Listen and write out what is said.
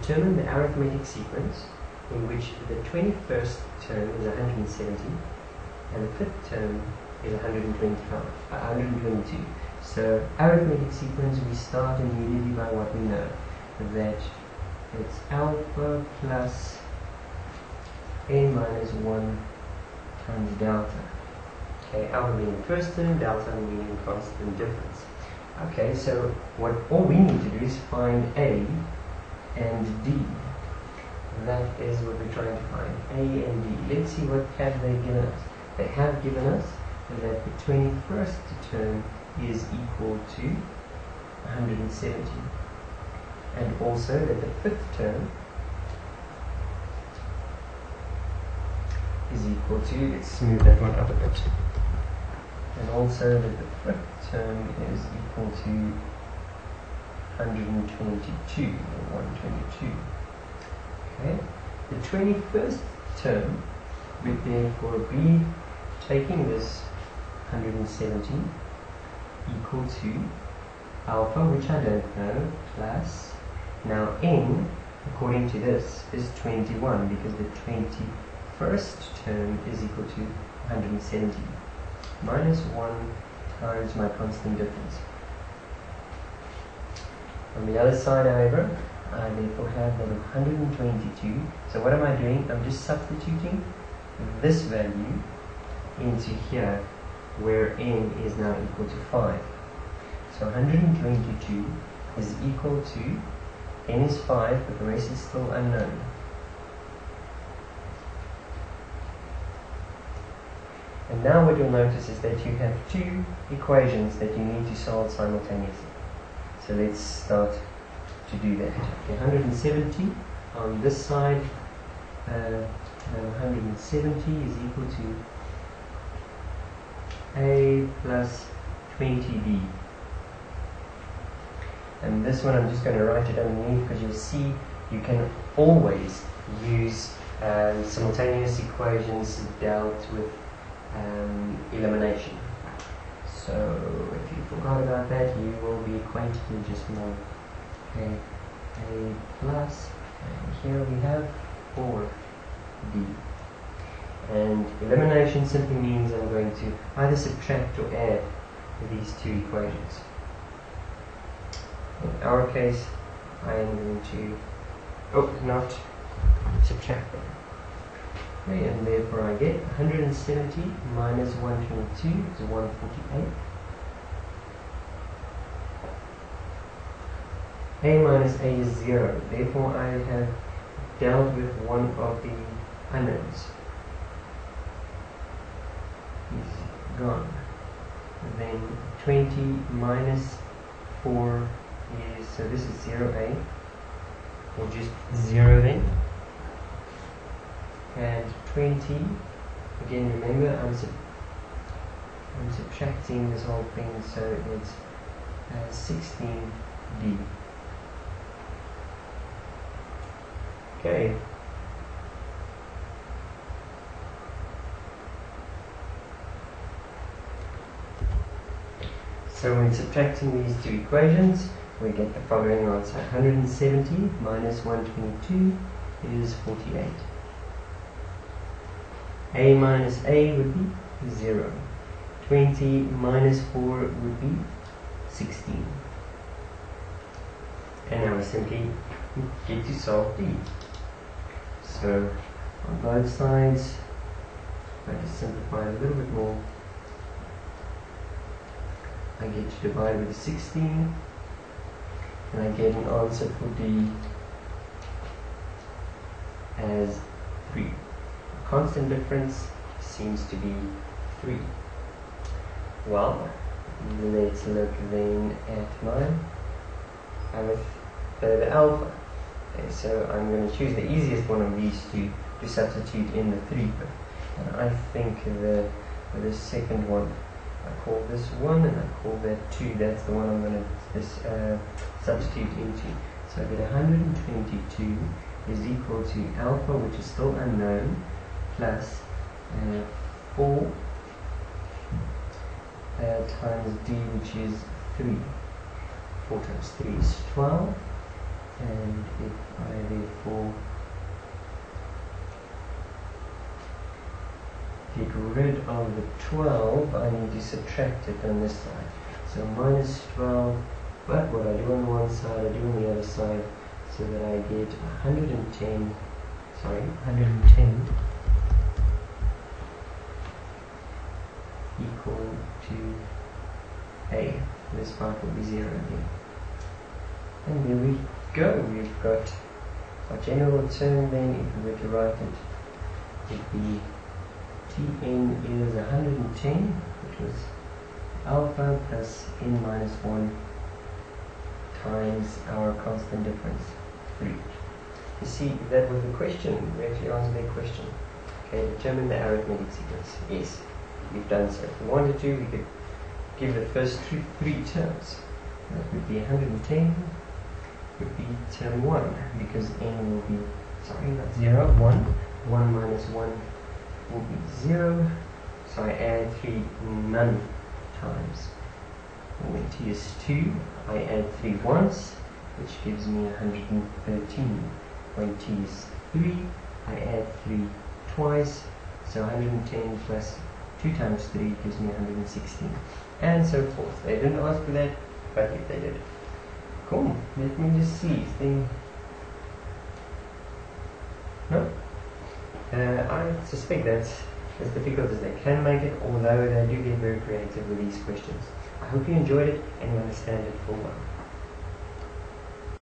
determine the arithmetic sequence in which the 21st term is 170 and the fifth term is 125, uh, 122. So arithmetic sequence, we start immediately by what we know, that it's alpha plus n minus 1 times delta. Okay, alpha being first term, delta meaning constant difference. Okay, so what all we need to do is find A and D. That is what we're trying to find, A and D. Let's see what have they given us. They have given us that the 21st term is equal to 170 and also that the fifth term is equal to, let's smooth that one up a bit, and also that the fifth term is equal to 122 or 122. Okay, the 21st term would therefore be taking this 170 equal to alpha, which I don't know, plus, now n, according to this, is 21 because the 21st term is equal to 170 minus 1 times my constant difference. On the other side, however, I therefore have that of 122. So what am I doing? I'm just substituting this value into here where n is now equal to 5. So 122 is equal to, n is 5, but the rest is still unknown. And now what you'll notice is that you have two equations that you need to solve simultaneously. So let's start to do that. Okay, 170 on this side, uh, 170 is equal to A plus 20B. And this one I'm just going to write it underneath because you'll see you can always use um, simultaneous equations dealt with um, elimination. So if you forgot about that, you will be acquainted in just more. Okay, A plus, and here we have 4B. And elimination simply means I'm going to either subtract or add these two equations. In our case, I am going to, oh, not subtract them. Okay, and therefore I get 170 minus 122 is 148. A minus A is 0. Therefore I have dealt with one of the unknowns. He's gone. Then 20 minus 4 is, so this is 0A, or just 0 then and 20 again remember I'm, sub I'm subtracting this whole thing so it's uh, 16d okay. So when subtracting these two equations we get the following answer. 170 minus 122 is 48 a minus a would be 0. 20 minus 4 would be 16. And now we simply get to solve d. So on both sides, I just simplify a little bit more. I get to divide with 16 and I get an answer for d as 3 constant difference seems to be 3. Well, let's look then at my Hamith the alpha. Okay, so I'm going to choose the easiest one of these two to substitute in the 3 And I think the, the second one, I call this 1 and I call that 2. That's the one I'm going to this, uh, substitute into. So I get 122 is equal to alpha, which is still unknown, plus uh, 4 uh, times d which is 3 4 times 3 is 12 and if I therefore get rid of the 12 I need to subtract it on this side. So minus 12 but what I do on one side I do on the other side so that I get 110 sorry 110 equal to A. This part will be 0 again. And there we go. We've got our general term then, if we were to write it, it'd be Tn is 110, which was alpha plus n minus 1 times our constant difference, 3. You see, that was the question. We actually answered that question. Okay, determine the arithmetic sequence. Yes, we've done so. If we wanted to, we could give the first two, three terms. That would be 110, would be term 1, because n will be, sorry, not 0, 1. 1 minus 1 will be 0. So I add 3 none times. When t is 2, I add 3 once, which gives me 113. When t is 3, I add 3 twice, so 110 plus 2 times 3 gives me 116. And so forth. They didn't ask for that, but if they did. Cool. Let me just see they... No? Uh, I suspect that's as difficult as they can make it, although they do get very creative with these questions. I hope you enjoyed it and you understand it full well.